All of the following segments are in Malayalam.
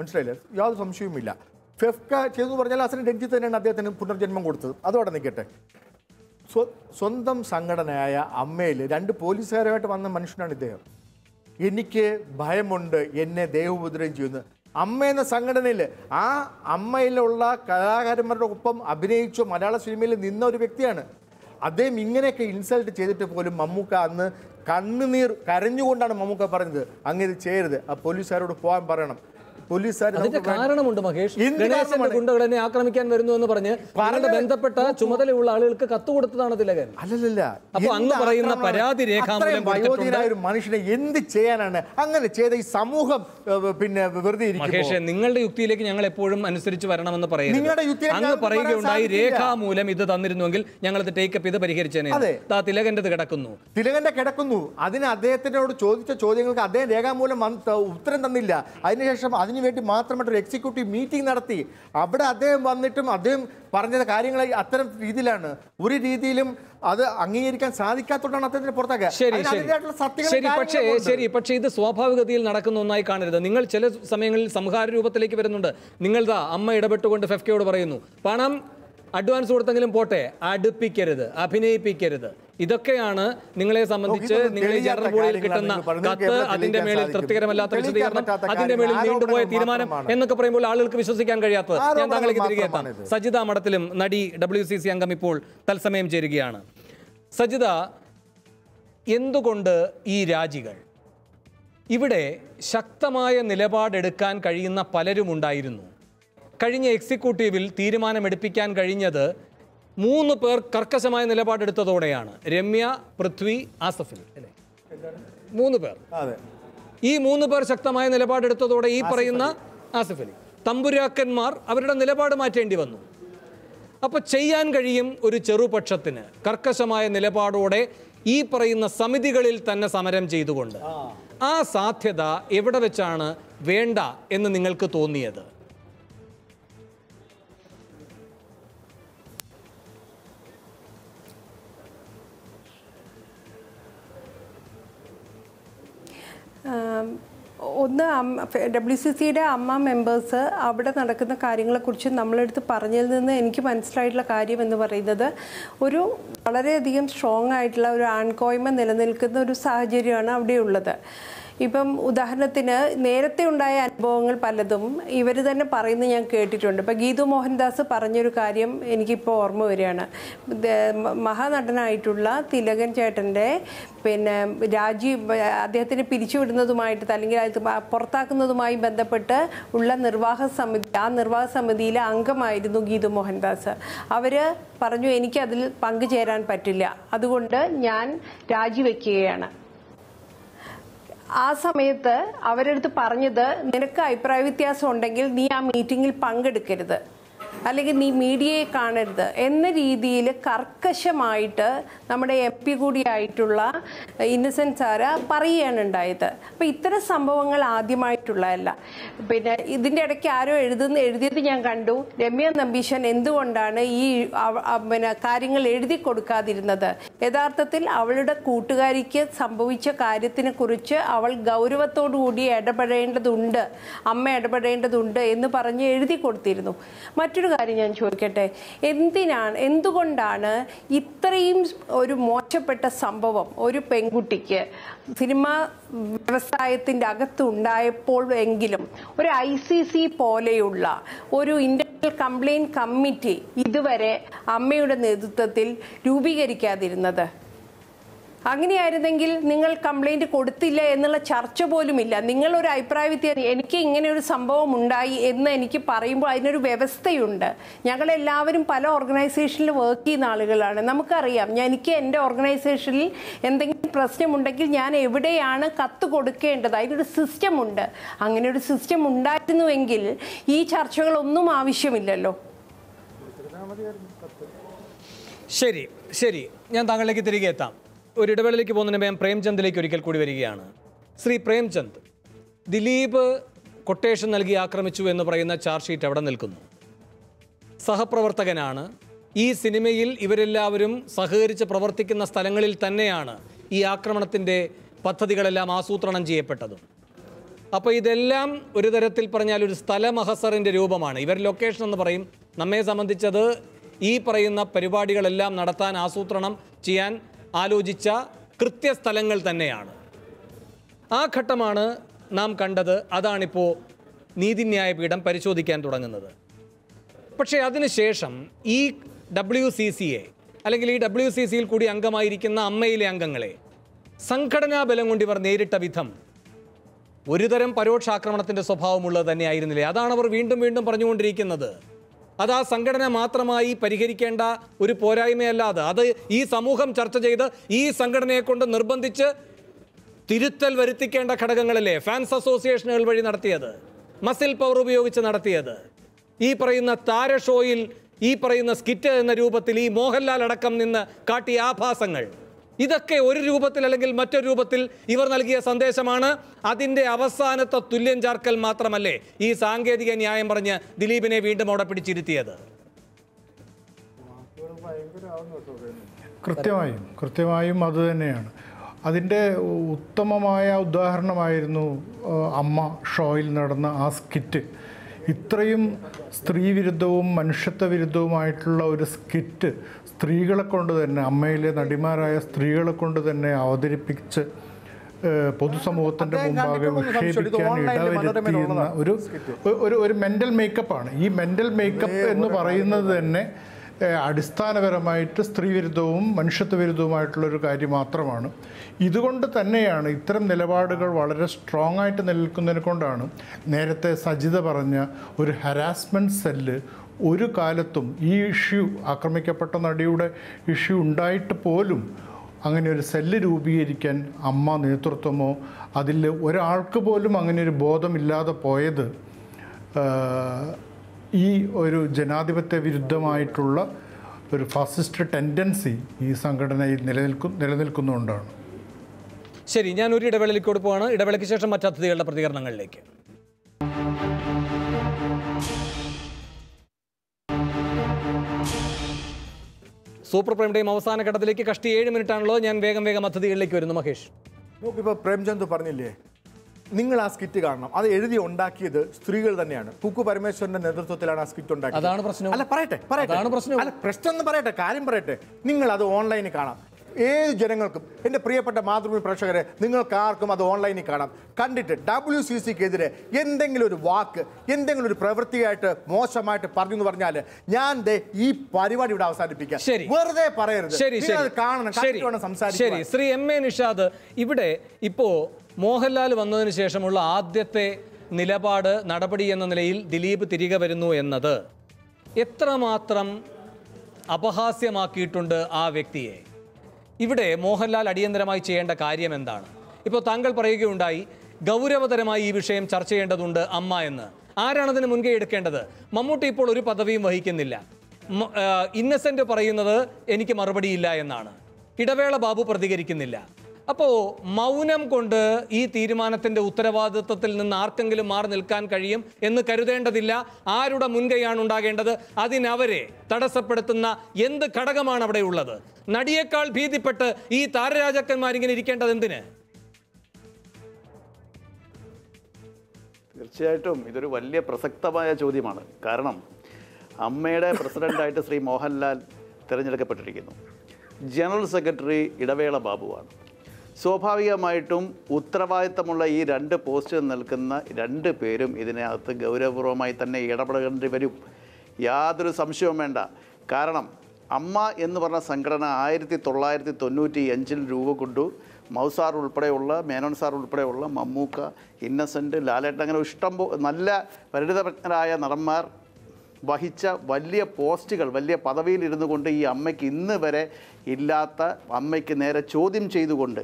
മനസ്സിലായില്ലേ? യാതൊരു സംശയവുമില്ല. ഫെഫ്ക ചെയ്തു പറഞ്ഞാൽ അസൻ രഞ്ജിത്ത് തന്നെയാണ് അദ്ദേഹത്തിന് പുനർജന്മം കൊടുത്തത്. അതോടെ നിൽക്കട്ടെ. സ്വ- സ്വന്തം സംഘടനയായ അമ്മയിൽ രണ്ട് പോലീസുകാരുമായിട്ട് വന്ന മനുഷ്യനാണ് ഇദ്ദേഹം. എനിക്ക് ഭയമുണ്ട് എന്നെ ദേഹോപദ്രവം ചെയ്യുന്നു. അമ്മ എന്ന സംഘടനയിൽ ആ അമ്മയിലുള്ള കലാകാരന്മാരുടെ ഒപ്പം അഭിനയിച്ച മലയാള സിനിമയിൽ നിന്ന ഒരു വ്യക്തിയാണ്. അദ്ദേഹം ഇങ്ങനെയൊക്കെ ഇൻസൾട്ട് ചെയ്തിട്ട് പോലും മമ്മൂക്ക അന്ന് കണ്ണുനീർ കരഞ്ഞുകൊണ്ടാണ് മമ്മൂക്ക പറഞ്ഞത്. അങ്ങനെ ചെയ്യരുത്. ആ പോലീസുകാരോട് പോകാൻ പറയണം. പോലീസുകാർ അതിന്റെ കാരണമുണ്ട് മഹേഷ്. എന്ത് ഗണേശന്റെ ഗുണ്ടകൾ എന്നെ ആക്രമിക്കാൻ വരുന്നു എന്ന് പറഞ്ഞ് ബന്ധപ്പെട്ട ചുമതലയുള്ള ആളുകൾക്ക് കത്ത് കൊടുത്തതാണ് തിലകൻ. അല്ലല്ല അപ്പൊ അങ്ങ് പറയുന്ന പരാതി രേഖാമൂലം. വയോധികനായ ഒരു മനുഷ്യനെ എന്ത് ചെയ്യാനാണ്? അങ്ങനെ ചെയ്ത ഈ സമൂഹം പിന്നെ വെറുതെ മഹേഷ് നിങ്ങളുടെ യുക്തിയിലേക്ക് ഞങ്ങൾ എപ്പോഴും അനുസരിച്ച് വരണമെന്ന് പറയുന്നത് നിങ്ങളുടെ യുക്തി അങ്ങ് പറയുകയുണ്ടായി രേഖാമൂലം ഇത് തന്നിരുന്നുവെങ്കിൽ ഞങ്ങൾ ഇത് ടേക്കപ്പ് ചെയ്ത് പരിഹരിച്ചേനെ. തിലകന്റെ കിടക്കുന്നു. തിലകന്റെ കിടക്കുന്നു. അതിന് അദ്ദേഹത്തിനോട് ചോദിച്ച ചോദ്യങ്ങൾക്ക് അദ്ദേഹം രേഖാമൂലം ഉത്തരം തന്നില്ല. അതിനുശേഷം അതിനുവേണ്ടി മാത്രമായിട്ട് ഒരു എക്സിക്യൂട്ടീവ് മീറ്റിംഗ് നടത്തി. അവിടെ അദ്ദേഹം വന്നിട്ടും അദ്ദേഹം പറഞ്ഞ കാര്യങ്ങൾ അത്തരം രീതിയിലാണ്. ഒരു രീതിയിലും അത് അംഗീകരിക്കാൻ സാധിക്കാത്തതുകൊണ്ടാണ് അദ്ദേഹത്തിന് പുറത്താക്കുക ശരി പക്ഷേ ശരി പക്ഷേ ഇത് സ്വാഭാവികതയിൽ നടക്കുന്ന ഒന്നായി കാണരുത്. നിങ്ങൾ ചില സമയങ്ങളിൽ സംഹാര രൂപത്തിലേക്ക് വരുന്നുണ്ട്. നിങ്ങൾ ദാ അമ്മ ഇടപെട്ടുകൊണ്ട് ഫെഫ്കയോട് പറയുന്നു പണം അഡ്വാൻസ് കൊടുത്തെങ്കിലും പോട്ടെ. അടുപ്പിക്കരുത്. അഭിനയിപ്പിക്കരുത്. ഇതൊക്കെയാണ് നിങ്ങളെ സംബന്ധിച്ച് നിങ്ങളെ നിങ്ങൾ ഈ ജനറൽ ബോഡിയിൽ കിട്ടുന്ന കത്ത് അതിന്റെ മേളിൽ. തൃപ്തികരമല്ലാത്ത വിശദീകരണം അതിന്റെ മേളിൽ. നീണ്ടുപോയ തീരുമാനം എന്നൊക്കെ പറയുമ്പോൾ ആളുകൾക്ക് വിശ്വസിക്കാൻ കഴിയാത്തത്. ഞാൻ താങ്കൾക്ക് താങ്കളേക്ക് തിരികെ എത്താം. സജിത മഠത്തിലും നടി ഡബ്ല്യു സി സി അംഗം ഇപ്പോൾ തത്സമയം ചേരുകയാണ്. സജിത എന്തുകൊണ്ട് ഈ രാജികൾ? ഇവിടെ ശക്തമായ നിലപാടെടുക്കാൻ കഴിയുന്ന പലരുമുണ്ടായിരുന്നു. കഴിഞ്ഞ എക്സിക്യൂട്ടീവിൽ തീരുമാനമെടുപ്പിക്കാൻ കഴിഞ്ഞത് മൂന്ന് പേർ കർക്കശമായ നിലപാടെടുത്തതോടെയാണ്. രമ്യ പൃഥ്വി ആസഫിൽ അല്ലേ? മൂന്ന് പേർ. ഈ മൂന്ന് പേർ ശക്തമായ നിലപാടെടുത്തതോടെ ഈ പറയുന്ന ആസിഫ് അലി. തമ്പുരാക്കന്മാർ അവരുടെ നിലപാട് മാറ്റേണ്ടി വന്നു. അപ്പൊ ചെയ്യാൻ കഴിയും ഒരു ചെറുപക്ഷത്തിന് കർക്കശമായ നിലപാടോടെ ഈ പറയുന്ന സമിതികളിൽ തന്നെ സമരം ചെയ്തുകൊണ്ട്. ആ സാധ്യത എവിടെ വെച്ചാണ് വേണ്ട എന്ന് നിങ്ങൾക്ക് തോന്നിയത്? ഒന്ന് ഡബ്ല്യു സി സിയുടെ അമ്മ മെമ്പേഴ്സ് അവിടെ നടക്കുന്ന കാര്യങ്ങളെക്കുറിച്ച് നമ്മളെടുത്ത് പറഞ്ഞതിൽ നിന്ന് എനിക്ക് മനസ്സിലായിട്ടുള്ള കാര്യം എന്ന് പറയുന്നത് ഒരു വളരെയധികം സ്ട്രോങ് ആയിട്ടുള്ള ഒരു ആൺകോയ്മ നിലനിൽക്കുന്ന ഒരു സാഹചര്യമാണ് അവിടെയുള്ളത്. ഇപ്പം ഉദാഹരണത്തിന് നേരത്തെ ഉണ്ടായ അനുഭവങ്ങൾ പലതും ഇവർ തന്നെ പറയുന്നത് ഞാൻ കേട്ടിട്ടുണ്ട്. ഇപ്പം ഗീതു മോഹൻദാസ് പറഞ്ഞൊരു കാര്യം എനിക്കിപ്പോൾ ഓർമ്മ വരികയാണ്. മഹാനടനായിട്ടുള്ള തിലകൻ ചേട്ടന്റെ പിന്നെ രാജീവ് അദ്ദേഹത്തിന് പിരിച്ചുവിടുന്നതുമായിട്ട് അല്ലെങ്കിൽ അത് പുറത്താക്കുന്നതുമായി ബന്ധപ്പെട്ട് ഉള്ള നിർവാഹ സമിതി ആ നിർവാഹ സമിതിയിലെ അംഗമായിരുന്നു ഗീതു മോഹൻദാസ്. അവർ പറഞ്ഞു എനിക്കതിൽ പങ്കുചേരാൻ പറ്റില്ല. അതുകൊണ്ട് ഞാൻ രാജിവെക്കുകയാണ്. ആ സമയത്ത് അവരടുത്ത് പറഞ്ഞത് നിനക്ക് അഭിപ്രായ വ്യത്യാസം ഉണ്ടെങ്കിൽ നീ ആ മീറ്റിങ്ങിൽ പങ്കെടുക്കരുത്. അല്ലെങ്കിൽ നീ മീഡിയയെ കാണരുത് എന്ന രീതിയിൽ കർക്കശമായിട്ട് നമ്മുടെ എം പി കൂടിയായിട്ടുള്ള ഇന്നസെന്റ് സാറ് പറയുകയാണ് ഉണ്ടായത്. അപ്പോൾ ഇത്തരം സംഭവങ്ങൾ ആദ്യമായിട്ടുള്ളതല്ല. പിന്നെ ഇതിന്റെ ഇടയ്ക്ക് ആരോ എഴുതുന്ന എഴുതിയത് ഞാൻ കണ്ടു. രമ്യ നമ്പീശൻ എന്തുകൊണ്ടാണ് ഈ പിന്നെ കാര്യങ്ങൾ എഴുതി കൊടുക്കാതിരുന്നത്? യഥാർത്ഥത്തിൽ അവളുടെ കൂട്ടുകാരിക്ക് സംഭവിച്ച കാര്യത്തിനെ കുറിച്ച് അവൾ ഗൗരവത്തോടു കൂടി ഇടപെടേണ്ടതുണ്ട്. അമ്മ ഇടപെടേണ്ടതുണ്ട് എന്ന് പറഞ്ഞ് എഴുതി കൊടുത്തിരുന്നു. മറ്റൊരു കാര്യം ഞാൻ ചോദിക്കട്ടെ? എന്തിനാണ് എന്തുകൊണ്ടാണ് ഇത്രയും ഒരു മോശപ്പെട്ട സംഭവം ഒരു പെൺകുട്ടിക്ക് സിനിമ വ്യവസായത്തിന്റെ അകത്ത് ഉണ്ടായപ്പോൾ എങ്കിലും ഒരു ഐ സി സി പോലെയുള്ള ഒരു ഇന്റർണൽ കംപ്ലൈന്റ് കമ്മിറ്റി ഇതുവരെ അമ്മയുടെ നേതൃത്വത്തിൽ രൂപീകരിക്കാതിരുന്നത്? അങ്ങനെയായിരുന്നെങ്കിൽ നിങ്ങൾ കംപ്ലൈന്റ് കൊടുത്തില്ല എന്നുള്ള ചർച്ച പോലുമില്ല. ഒരു അഭിപ്രായ വ്യത്യാസം എനിക്ക് ഇങ്ങനെ ഒരു സംഭവം ഉണ്ടായി എന്ന് എനിക്ക് പറയുമ്പോൾ അതിനൊരു വ്യവസ്ഥയുണ്ട്. ഞങ്ങളെല്ലാവരും പല ഓർഗനൈസേഷനിൽ വർക്ക് ചെയ്യുന്ന ആളുകളാണ്. നമുക്കറിയാം എനിക്ക് എന്റെ ഓർഗനൈസേഷനിൽ എന്തെങ്കിലും പ്രശ്നമുണ്ടെങ്കിൽ ഞാൻ എവിടെയാണ് കത്ത് കൊടുക്കേണ്ടത്? അതിനൊരു സിസ്റ്റം ഉണ്ട്. അങ്ങനെ ഒരു സിസ്റ്റം ഉണ്ടായിരുന്നുവെങ്കിൽ ഈ ചർച്ചകളൊന്നും ആവശ്യമില്ലല്ലോ. ശരി ശരി. ഞാൻ താങ്കളിലേക്ക് തിരികെ എത്താം. ഒരു ഇടവേളയിലേക്ക് പോകുന്നതിന് മേം പ്രേംചന്ദിലേക്ക് ഒരിക്കൽ കൂടി വരികയാണ്. ശ്രീ പ്രേംചന്ദ് ദിലീപ് കൊട്ടേഷൻ നൽകി ആക്രമിച്ചു എന്ന് പറയുന്ന ചാർജ് ഷീറ്റ് അവിടെ നിൽക്കുന്നു? സഹപ്രവർത്തകനാണ്. ഈ സിനിമയിൽ ഇവരെല്ലാവരും സഹകരിച്ച് പ്രവർത്തിക്കുന്ന സ്ഥലങ്ങളിൽ തന്നെയാണ് ഈ ആക്രമണത്തിന്റെ പദ്ധതികളെല്ലാം ആസൂത്രണം ചെയ്യപ്പെട്ടതും. അപ്പോൾ ഇതെല്ലാം ഒരു തരത്തിൽ പറഞ്ഞാൽ ഒരു സ്ഥലമഹസറിന്റെ രൂപമാണ്. ഇവർ ലൊക്കേഷൻ എന്ന് പറയും. നമ്മെ സംബന്ധിച്ചത് ഈ പറയുന്ന പരിപാടികളെല്ലാം നടത്താൻ ആസൂത്രണം ചെയ്യാൻ ആലോചിച്ച കൃത്യസ്ഥലങ്ങൾ തന്നെയാണ്. ആ ഘട്ടമാണ് നാം കണ്ടത്. അതാണിപ്പോൾ നീതിന്യായ പീഠം പരിശോധിക്കാൻ തുടങ്ങുന്നത്. പക്ഷേ അതിനുശേഷം ഈ ഡബ്ല്യു സി സി എ അല്ലെങ്കിൽ ഈ ഡബ്ല്യു സി സിയിൽ കൂടി അംഗമായിരിക്കുന്ന അമ്മയിലെ അംഗങ്ങളെ സംഘടനാ ബലം കൊണ്ട് ഇവർ നേരിട്ട വിധം ഒരുതരം പരോക്ഷാക്രമണത്തിന്റെ സ്വഭാവമുള്ളത് തന്നെയായിരുന്നില്ലേ? അതാണ് അവർ വീണ്ടും വീണ്ടും പറഞ്ഞുകൊണ്ടിരിക്കുന്നത്. അത് ആ സംഘടന മാത്രമായി പരിഹരിക്കേണ്ട ഒരു പോരായ്മയല്ലാതെ അത് ഈ സമൂഹം ചർച്ച ചെയ്ത് ഈ സംഘടനയെ കൊണ്ട് നിർബന്ധിച്ച് തിരുത്തൽ വരുത്തിക്കേണ്ട ഘടകങ്ങളല്ലേ? ഫാൻസ് അസോസിയേഷനുകൾ വഴി നടത്തിയത്. മസിൽ പവർ ഉപയോഗിച്ച് നടത്തിയത്. ഈ പറയുന്ന താര ഷോയിൽ ഈ പറയുന്ന സ്കിറ്റ് എന്ന രൂപത്തിൽ ഈ മോഹൻലാൽ അടക്കം നിന്ന് കാട്ടിയ ആഭാസങ്ങൾ. ഇതൊക്കെ ഒരു രൂപത്തിൽ അല്ലെങ്കിൽ മറ്റൊരു രൂപത്തിൽ ഇവർ നൽകിയ സന്ദേശമാണ്. അതിന്റെ അവസാനത്തെ തുല്യം ചാർക്കൽ മാത്രമല്ലേ ഈ സാങ്കേതിക ന്യായം പറഞ്ഞ് ദിലീപിനെ വീണ്ടും അവിടെ പിടിച്ചിരുത്തിയത്? കൃത്യമായും കൃത്യമായും അത് തന്നെയാണ്. അതിന്റെ ഉത്തമമായ ഉദാഹരണമായിരുന്നു അമ്മ ഷോയിൽ നടന്ന ആ സ്കിറ്റ്. ഇത്രയും സ്ത്രീവിരുദ്ധവും മനുഷ്യത്വ വിരുദ്ധവുമായിട്ടുള്ള ഒരു സ്കിറ്റ് സ്ത്രീകളെ കൊണ്ട് തന്നെ അമ്മയിലെ നടിമാരായ സ്ത്രീകളെ കൊണ്ട് തന്നെ അവതരിപ്പിച്ച് പൊതുസമൂഹത്തിന്റെ മുമ്പാകെ. വിക്ഷേപിക്കാൻ ഇടവരുത്തിയിരുന്ന ഒരു ഒരു മെന്റൽ മേക്കപ്പാണ് ഈ മെന്റൽ മേക്കപ്പ് എന്ന് പറയുന്നത് തന്നെ അടിസ്ഥാനപരമായിട്ട് സ്ത്രീവിരുദ്ധവും മനുഷ്യത്വ വിരുദ്ധവുമായിട്ടുള്ളൊരു കാര്യം മാത്രമാണ്. ഇതുകൊണ്ട് തന്നെയാണ് ഇത്തരം നിലപാടുകൾ വളരെ സ്ട്രോങ് ആയിട്ട് നിലനിൽക്കുന്നതിനെ കൊണ്ടാണ് നേരത്തെ സജിത പറഞ്ഞ ഒരു ഹരാസ്മെന്റ് സെല്ല് ഒരു കാലത്തും ഈ ഇഷ്യൂ ആക്രമിക്കപ്പെട്ട നടിയുടെ ഇഷ്യൂ ഉണ്ടായിട്ട് പോലും അങ്ങനെ ഒരു സെല്ല് രൂപീകരിക്കാൻ അമ്മ നേതൃത്വമോ അതിൽ ഒരാൾക്ക് പോലും അങ്ങനെ ഒരു ബോധമില്ലാതെ പോയത് ഈ ഒരു ജനാധിപത്യ വിരുദ്ധമായിട്ടുള്ള ഒരു ഫാസിസ്റ്റ് ടെൻഡൻസി ഈ സംഘടനയിൽ നിലനിൽക്കും നിലനിൽക്കുന്നുകൊണ്ടാണ്. ശരി ഞാൻ ഒരു ഇടവേളയിലേക്ക് കൊടുക്കുകയാണ് ഇടവേളയ്ക്ക് ശേഷം മറ്റു അതിഥികളുടെ പ്രതികരണങ്ങളിലേക്ക്. സൂപ്പർ പ്രൈം ടൈം അവസാന ഘട്ടത്തിലേക്ക് കഷ്ടി ഏഴ് മിനിറ്റ് ആണല്ലോ ഞാൻ വേഗം വേഗം അതിഥികളിലേക്ക് വരുന്നു മഹേഷ്. നോക്കിപ്പോൾ പ്രേംചന്ദ് പറഞ്ഞില്ലേ നിങ്ങൾ ആ സ്കിറ്റ് കാണണം. അത് എഴുതി ഉണ്ടാക്കിയത് സ്ത്രീകൾ തന്നെയാണ്. കുക്കു പരമേശ്വരന്റെ നേതൃത്വത്തിലാണ് ആ സ്കിറ്റ് ഉണ്ടാക്കിയത്. അതാണ് പ്രശ്നം. അല്ല പറയട്ടെ പറയട്ടെ. പ്രശ്നം. അല്ല പ്രശ്നം എന്ന് പറയട്ടെ കാര്യം പറയട്ടെ. നിങ്ങൾ അത് ഓൺലൈനിൽ കാണാം. ഏത് ജനങ്ങൾക്കും എന്റെ പ്രിയപ്പെട്ട മാതൃഭൂമി പ്രേക്ഷകരെ നിങ്ങൾക്ക് ആർക്കും അത് ഓൺലൈനിൽ കാണാം. കണ്ടിട്ട് ഡബ്ല്യു സി സിക്കെതിരെ എന്തെങ്കിലും ഒരു വാക്ക് എന്തെങ്കിലും ഒരു പ്രവൃത്തിയായിട്ട് മോശമായിട്ട് പറഞ്ഞു എന്ന് പറഞ്ഞാൽ ഞാൻ ഈ പരിപാടി ഇവിടെ അവസാനിപ്പിക്കാം. വെറുതെ പറയരുത്. ശരി ശരി. കാണണം ശരി. ശ്രീ എം എ നിഷാദ് ഇവിടെ ഇപ്പോ മോഹൻലാൽ വന്നതിന് ശേഷമുള്ള ആദ്യത്തെ നിലപാട് നടപടി എന്ന നിലയിൽ ദിലീപ് തിരികെ വരുന്നു എന്നത് എത്രമാത്രം അപഹാസ്യമാക്കിയിട്ടുണ്ട് ആ വ്യക്തിയെ? ഇവിടെ മോഹൻലാൽ അടിയന്തരമായി ചെയ്യേണ്ട കാര്യം എന്താണ്? ഇപ്പോൾ താങ്കൾ പറയുകയുണ്ടായി ഗൗരവതരമായി ഈ വിഷയം ചർച്ച ചെയ്യേണ്ടതുണ്ട് അമ്മ എന്ന്. ആരാണതിന് മുൻകൈ എടുക്കേണ്ടത്? മമ്മൂട്ടി ഇപ്പോൾ ഒരു പദവിയും വഹിക്കുന്നില്ല. ഇന്നസെന്റ് പറയുന്നത് എനിക്ക് മറുപടിയില്ല എന്നാണ്. ഇടവേള ബാബു പ്രതികരിക്കുന്നില്ല. അപ്പോൾ മൗനം കൊണ്ട് ഈ തീരുമാനത്തിന്റെ ഉത്തരവാദിത്വത്തിൽ നിന്ന് ആർക്കെങ്കിലും മാറി നിൽക്കാൻ കഴിയും എന്ന് കരുതേണ്ടതില്ല. ആരുടെ മുൻകൈയാണ് ഉണ്ടാകേണ്ടത്? അതിനവരെ തടസ്സപ്പെടുത്തുന്ന എന്ത് ഘടകമാണ് അവിടെ ഉള്ളത്? നടിയേക്കാൾ ഭീതിപ്പെട്ട് ഈ താരരാജാക്കന്മാരിങ്ങനെ ഇരിക്കേണ്ടത് എന്തിന്? തീർച്ചയായിട്ടും ഇതൊരു വലിയ പ്രസക്തമായ ചോദ്യമാണ്. കാരണം അമ്മയുടെ പ്രസിഡന്റായിട്ട് ശ്രീ മോഹൻലാൽ തിരഞ്ഞെടുക്കപ്പെട്ടിരിക്കുന്നു. ജനറൽ സെക്രട്ടറി ഇടവേള ബാബുവാണ്. സ്വാഭാവികമായിട്ടും ഉത്തരവാദിത്തമുള്ള ഈ രണ്ട് പോസ്റ്റിൽ നിൽക്കുന്ന രണ്ട് പേരും ഇതിനകത്ത് ഗൗരവപൂർവമായി തന്നെ ഇടപെടേണ്ടി വരും. യാതൊരു സംശയവും വേണ്ട. കാരണം അമ്മ എന്ന് പറഞ്ഞ സംഘടന ആയിരത്തി തൊള്ളായിരത്തി തൊണ്ണൂറ്റി അഞ്ചിൽ രൂപ കൊണ്ടു മൗസാർ ഉൾപ്പെടെയുള്ള മേനോൻ സാർ ഉൾപ്പെടെയുള്ള മമ്മൂക്ക ഇന്നസെന്റ് ലാലേട്ടൻ അങ്ങനെ ഇഷ്ടം നല്ല പരിണിതപ്രജ്ഞരായ നടന്മാർ വഹിച്ച വലിയ പോസ്റ്റുകൾ വലിയ പദവിയിൽ ഇരുന്നു കൊണ്ട് ഈ അമ്മയ്ക്ക് ഇന്ന് വരെ ഇല്ലാത്ത അമ്മയ്ക്ക് നേരെ ചോദ്യം ചെയ്തുകൊണ്ട്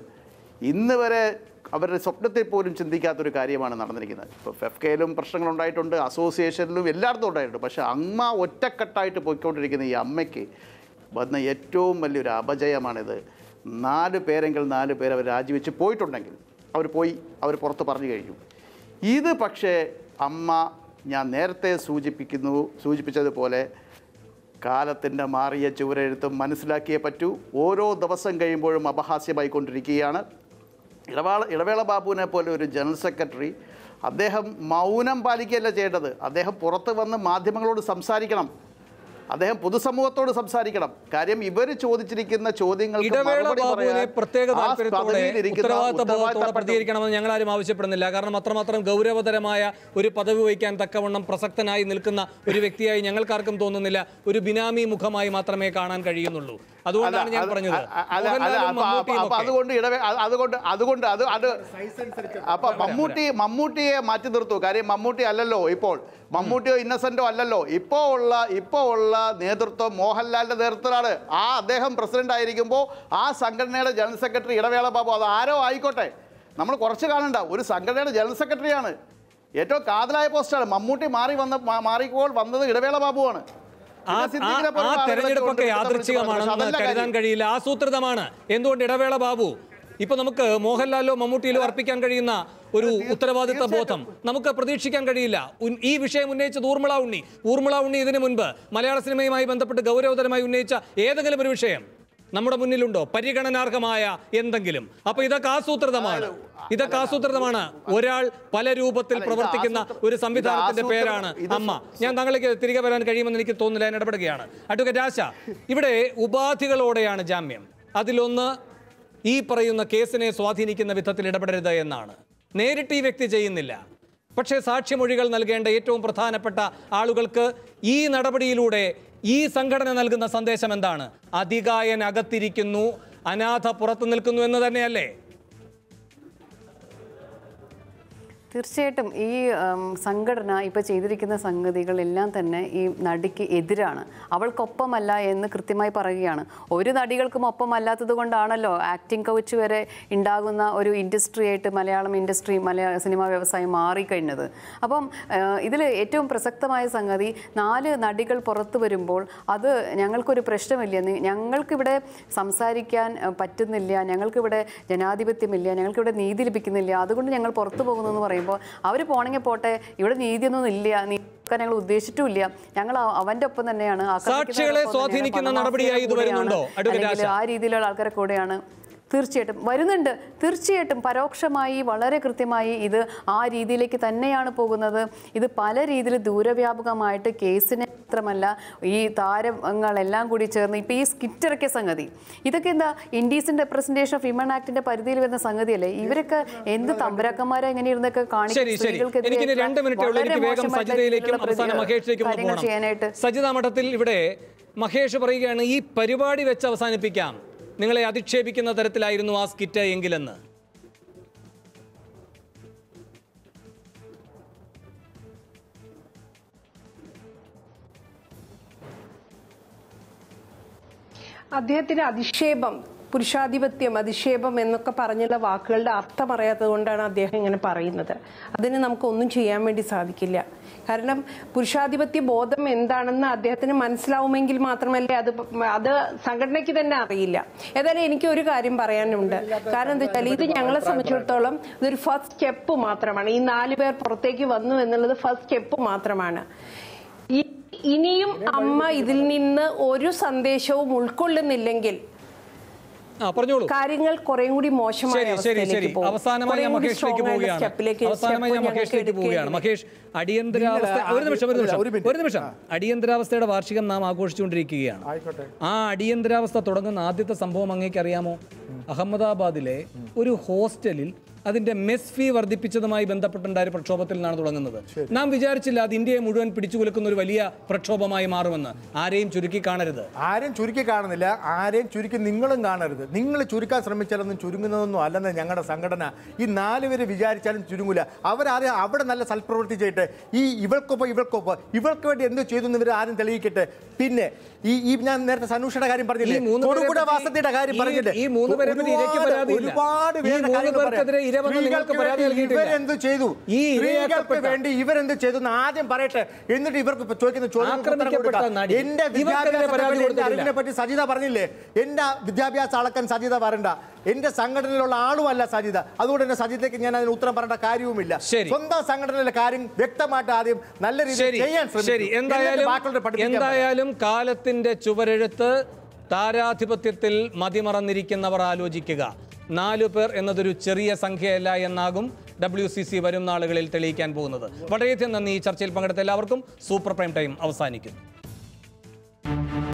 ഇന്ന് വരെ അവരുടെ സ്വപ്നത്തെ പോലും ചിന്തിക്കാത്തൊരു കാര്യമാണ് നടന്നിരിക്കുന്നത്. ഇപ്പോൾ പ്രശ്നങ്ങൾ ഉണ്ടായിട്ടുണ്ട് അസോസിയേഷനിലും എല്ലായിടത്തും ഉണ്ടായിട്ടുണ്ട്. പക്ഷേ അമ്മ ഒറ്റക്കെട്ടായിട്ട് പോയിക്കൊണ്ടിരിക്കുന്ന ഈ അമ്മയ്ക്ക് വന്ന ഏറ്റവും വലിയൊരു അപജയമാണിത്. നാല് പേരെങ്കിൽ നാല് പേർ അവർ രാജിവെച്ച് പോയിട്ടുണ്ടെങ്കിൽ അവർ പോയി അവർ പുറത്ത് പറഞ്ഞു കഴിഞ്ഞു. ഇത് പക്ഷേ അമ്മ ഞാൻ നേരത്തെ സൂചിപ്പിക്കുന്നു സൂചിപ്പിച്ചതുപോലെ കാലത്തിന്റെ മാറിയ ചുവരെഴുത്തും മനസ്സിലാക്കിയേ പറ്റൂ. ഓരോ ദിവസം കഴിയുമ്പോഴും അപഹാസ്യമായിക്കൊണ്ടിരിക്കുകയാണ്. ഇടവേള ഇടവേള ബാബുവിനെ പോലെ ഒരു ജനറൽ സെക്രട്ടറി അദ്ദേഹം മൗനം പാലിക്കുകയല്ല ചെയ്യേണ്ടത്. അദ്ദേഹം പുറത്ത് വന്ന് മാധ്യമങ്ങളോട് സംസാരിക്കണം. അദ്ദേഹം പൊതുസമൂഹത്തോട് സംസാരിക്കണം. കാര്യം ഇവർ ചോദിച്ചിരിക്കുന്ന ചോദ്യങ്ങൾ ഞങ്ങൾ ആരും ആവശ്യപ്പെടുന്നില്ല. കാരണം അത്രമാത്രം ഗൗരവതരമായ ഒരു പദവി വഹിക്കാൻ തക്കവണ്ണം പ്രസക്തനായി നിൽക്കുന്ന ഒരു വ്യക്തിയായി ഞങ്ങൾക്കാർക്കും തോന്നുന്നില്ല. ഒരു ബിനാമി മുഖമായി മാത്രമേ കാണാൻ കഴിയുന്നുള്ളൂ. അതുകൊണ്ടാണ് ഞാൻ പറഞ്ഞത്. അതുകൊണ്ട് ഇടവേ അതുകൊണ്ട് അതുകൊണ്ട് അത് അത് അപ്പൊ മമ്മൂട്ടി മമ്മൂട്ടിയെ മാറ്റി നിർത്തൂ. കാര്യം മമ്മൂട്ടി അല്ലല്ലോ ഇപ്പോൾ. മമ്മൂട്ടിയോ ഇന്നസെന്റോ അല്ലല്ലോ. ഇപ്പോ ഉള്ള ഇപ്പോ ഉള്ള നേതൃത്വം മോഹൻലാലിന്റെ നേതൃത്വത്തിലാണ്. ആ അദ്ദേഹം പ്രസിഡന്റ് ആയിരിക്കുമ്പോൾ ആ സംഘടനയുടെ ജനറൽ സെക്രട്ടറി ഇടവേള ബാബു അത് ആരോ ആയിക്കോട്ടെ. നമ്മൾ കുറച്ച് കാണണ്ട ഒരു സംഘടനയുടെ ജനറൽ സെക്രട്ടറിയാണ്. ഏറ്റവും കാതലായ പോസ്റ്റാണ്. മമ്മൂട്ടി മാറി വന്ന മാറിപ്പോൾ മാറിയപ്പോൾ വന്നത് ഇടവേള ബാബുവാണ്. ആ തെരഞ്ഞെടുപ്പൊക്കെ യാദൃച്ഛികമാണെന്ന് കരുതാൻ. കഴിയില്ല. ആസൂത്രിതമാണ്. എന്തുകൊണ്ട് ഇടവേള ബാബു? ഇപ്പൊ നമുക്ക് മോഹൻലാലോ മമ്മൂട്ടിയിലോ അർപ്പിക്കാൻ കഴിയുന്ന ഒരു ഉത്തരവാദിത്ത ബോധം നമുക്ക് പ്രതീക്ഷിക്കാൻ കഴിയില്ല. ഈ വിഷയം ഉന്നയിച്ചത് ഊർമിള ഉണ്ണി. ഊർമിള ഉണ്ണി ഇതിനു മുൻപ് മലയാള സിനിമയുമായി ബന്ധപ്പെട്ട് ഗൗരവതരമായി ഉന്നയിച്ച ഏതെങ്കിലും ഒരു വിഷയം? നമ്മുടെ മുന്നിലുണ്ടോ? പരിഗണനാർഹമായ എന്തെങ്കിലും? അപ്പൊ ഇതൊക്കെ ആസൂത്രിതമാണ്. ഇതൊക്കെ ആസൂത്രിതമാണ്. ഒരാൾ പല രൂപത്തിൽ പ്രവർത്തിക്കുന്ന ഒരു സംവിധാനത്തിന്റെ പേരാണ് അമ്മ. ഞാൻ താങ്കളേക്ക് തിരികെ വരാൻ കഴിയുമെന്ന് എനിക്ക് തോന്നുന്നില്ല. ഞാൻ ഇടപെടുകയാണ്. അഡ്വക്കേറ്റ് ആശ ഇവിടെ ഉപാധികളോടെയാണ് ജാമ്യം. അതിലൊന്ന് ഈ പറയുന്ന കേസിനെ സ്വാധീനിക്കുന്ന വിധത്തിൽ ഇടപെടരുത് എന്നാണ്. നേരിട്ട് ഈ വ്യക്തി ചെയ്യുന്നില്ല. പക്ഷേ സാക്ഷിമൊഴികൾ നൽകേണ്ട ഏറ്റവും പ്രധാനപ്പെട്ട ആളുകൾക്ക് ഈ നടപടിയിലൂടെ ഈ സംഘടന നൽകുന്ന സന്ദേശം എന്താണ്? അധികായൻ അകത്തിരിക്കുന്നു അനാഥ പുറത്തു നിൽക്കുന്നു എന്ന് തന്നെയല്ലേ? തീർച്ചയായിട്ടും ഈ സംഘടന ഇപ്പോൾ ചെയ്തിരിക്കുന്ന സംഗതികളെല്ലാം തന്നെ ഈ നടിക്ക് എതിരാണ്. അവൾക്കൊപ്പമല്ല എന്ന് കൃത്യമായി പറയുകയാണ്. ഒരു നടികൾക്കും ഒപ്പമല്ലാത്തത് കൊണ്ടാണല്ലോ ആക്ടിംഗ് കൗച്ച് വരെ ഉണ്ടാകുന്ന ഒരു ഇൻഡസ്ട്രി ആയിട്ട് മലയാളം ഇൻഡസ്ട്രി മലയാള സിനിമാ വ്യവസായം മാറിക്കഴിഞ്ഞത്. അപ്പം ഇതിൽ ഏറ്റവും പ്രസക്തമായ സംഗതി നാല് നടികൾ പുറത്തു വരുമ്പോൾ അത് ഞങ്ങൾക്കൊരു പ്രശ്നമില്ല. നി- ഞങ്ങൾക്കിവിടെ സംസാരിക്കാൻ പറ്റുന്നില്ല. ഞങ്ങൾക്കിവിടെ ജനാധിപത്യമില്ല. ഞങ്ങൾക്കിവിടെ നീതി ലഭിക്കുന്നില്ല. അതുകൊണ്ട് ഞങ്ങൾ പുറത്തു പോകുന്നു എന്ന് പറയുമ്പോൾ അവർ പോണെങ്കിൽ പോട്ടെ ഇവിടെ നീതിയൊന്നും ഇല്ല നീ ഞങ്ങൾ ഉദ്ദേശിച്ചിട്ടില്ല ഞങ്ങൾ അവ- അവന്റെ ഒപ്പം തന്നെയാണ് ആ രീതിയിലുള്ള ആൾക്കാരെ കൂടെയാണ് തീർച്ചയായിട്ടും വരുന്നുണ്ട്. തീർച്ചയായിട്ടും പരോക്ഷമായി വളരെ കൃത്യമായി ഇത് ആ രീതിയിലേക്ക് തന്നെയാണ് പോകുന്നത്. ഇത് പല രീതിയിൽ ദൂരവ്യാപകമായിട്ട് കേസിനെ മാത്രമല്ല ഈ താരങ്ങളെല്ലാം കൂടി ചേർന്ന് ഇപ്പോൾ ഈ സ്കിറ്റിറക്കിയ സംഗതി. ഇതൊക്കെ എന്താ ഇൻഡീസിന്റെ റെപ്രസെന്റേഷൻ ഓഫ് വിമൺ ആക്ടിന്റെ പരിധിയിൽ വരുന്ന സംഗതിയല്ലേ? ഇവരൊക്കെ എന്ത് തമ്പരാക്കന്മാരെ എങ്ങനെ ഇരുന്നൊക്കെ പോകണം. സജിത മഠത്തിൽ ഇവിടെ മഹേഷ് പറയുകയാണ് ഈ പരിപാടി വെച്ച് അവസാനിപ്പിക്കാം. നിങ്ങളെ അധിക്ഷേപിക്കുന്ന തരത്തിലായിരുന്നു ആ സ്കിറ്റ് എങ്കിലെന്ന്. അദ്ദേഹത്തിന്റെ അധിക്ഷേപം പുരുഷാധിപത്യം അധിക്ഷേപം എന്നൊക്കെ പറഞ്ഞുള്ള വാക്കുകളുടെ അർത്ഥം അറിയാത്തത് കൊണ്ടാണ് അദ്ദേഹം ഇങ്ങനെ പറയുന്നത്. അതിന് നമുക്കൊന്നും ചെയ്യാൻ വേണ്ടി സാധിക്കില്ല. കാരണം പുരുഷാധിപത്യ ബോധം എന്താണെന്ന് അദ്ദേഹത്തിന് മനസ്സിലാവുമെങ്കിൽ മാത്രമല്ലേ അത് അത് സംഘടനയ്ക്ക് തന്നെ അറിയില്ല. ഏതായാലും എനിക്ക് ഒരു കാര്യം പറയാനുണ്ട്. കാരണം എന്താ വെച്ചാൽ ഇത് ഞങ്ങളെ സംബന്ധിച്ചിടത്തോളം ഇതൊരു ഫസ്റ്റ് സ്റ്റെപ്പ് മാത്രമാണ്. ഈ നാല് പേർ പുറത്തേക്ക് വന്നു എന്നുള്ളത് ഫസ്റ്റ് സ്റ്റെപ്പ് മാത്രമാണ്. ഇനിയും അമ്മ ഇതിൽ നിന്ന് ഒരു സന്ദേശവും ഉൾക്കൊള്ളുന്നില്ലെങ്കിൽ കാര്യങ്ങൾ കുറേ കൂടി മോശമായ ശരി ശരി അവസ്ഥയിലേക്ക് ശരി. പോകും. അവസാനമായി കുറേ ഞാൻ മഹേഷിലേക്ക് പോവുകയാണ്. അവസാനമായി ഞാൻ മഹേഷിലേക്ക് പോവുകയാണ്. എടുക്കേണ്ടി മഹേഷ് അടിയന്തരാവസ്ഥ ഒരു നിമിഷം ഒരു നിമിഷം ഒരു നിമിഷം. അടിയന്തരാവസ്ഥയുടെ വാർഷികം നാം ആഘോഷിച്ചുകൊണ്ടിരിക്കുകയാണ്. ആയിക്കോട്ടെ. ആ അടിയന്തരാവസ്ഥ തുടങ്ങുന്ന ആദ്യത്തെ സംഭവം അങ്ങേക്ക് അറിയാമോ അഹമ്മദാബാദിലെ ഒരു ഹോസ്റ്റലിൽ അതിന്റെ മെസ് ഫീ വർദ്ധിപ്പിച്ചതുമായി ബന്ധപ്പെട്ടുണ്ടായ പ്രക്ഷോഭത്തിൽ നിന്നാണ് തുടങ്ങുന്നത്. നാം വിചാരിച്ചില്ല അത് ഇന്ത്യയെ മുഴുവൻ പിടിച്ചു കുലുക്കുന്ന ഒരു വലിയ പ്രക്ഷോഭമായി മാറുമെന്ന്. ആരെയും ചുരുക്കി കാണരുത്. ആരെയും ചുരുക്കി കാണുന്നില്ല. ആരെയും ചുരുക്കി നിങ്ങളും കാണരുത്. നിങ്ങൾ ചുരുക്കാൻ ശ്രമിച്ചാലൊന്നും ചുരുങ്ങുന്നതൊന്നും അല്ലെന്ന് ഞങ്ങളുടെ സംഘടന ഈ നാലുപേര് വിചാരിച്ചാലും ചുരുങ്ങില്ല അവരാരും അവിടെ നല്ല സൽപ്രവൃത്തി ചെയ്തിട്ട് ഈ ഇവൾക്കൊപ്പം ഇവൾക്കൊപ്പം. ഇവൾക്ക് വേണ്ടി എന്ത് ചെയ്തു ഇവർ ആരും തെളിയിക്കട്ടെ. പിന്നെ ഈ ഈ ഞാൻ നേരത്തെ സനൂഷയുടെ കാര്യം പറഞ്ഞില്ലേ? കാര്യം പറഞ്ഞില്ലേ? ഒരുപാട്. പേർക്കെതിരെ ഇവരെന്ത് ചെയ്തു? ഈ സ്ത്രീകൾക്ക് വേണ്ടി ഇവരെന്ത് ചെയ്തു എന്ന് ആദ്യം പറയട്ടെ. എന്നിട്ട് ഇവർക്ക് ചോദിക്കുന്ന കൊടുക്കാം. എന്റെ വിദ്യാഭ്യാസത്തെ പറ്റി, കൊടുത്തിട്ടില്ല. അറിവിനെ പറ്റി സജിത പറഞ്ഞില്ലേ? എന്റെ വിദ്യാഭ്യാസ അളക്കാൻ സജിത പറയണ്ട എന്റെ സംഘടനയിലുള്ള ആളുമല്ല സജിത. അതുകൊണ്ട് തന്നെ സജിതയ്ക്ക് ഞാൻ അതിന് ഉത്തരം പറയേണ്ട കാര്യവുമില്ല. സ്വന്തം സംഘടനയിലെ കാര്യം വ്യക്തമായിട്ട് ആദ്യം നല്ല രീതിയിൽ ചെയ്യാൻ ശരി. ശ്രമിക്കും. എന്തായാലും കാലത്തിന്റെ ചുവരെഴുത്ത് താരാധിപത്യത്തിൽ മതിമറന്നിരിക്കുന്നവർ ആലോചിക്കുക. നാലു പേർ എന്നതൊരു ചെറിയ സംഖ്യയല്ല എന്നാകും ഡബ്ല്യു സി സി വരും നാളുകളിൽ തെളിയിക്കാൻ പോകുന്നത്. വളരെയധികം നന്ദി ഈ ചർച്ചയിൽ പങ്കെടുത്ത എല്ലാവർക്കും സൂപ്പർ പ്രൈം ടൈം അവസാനിക്കുന്നു.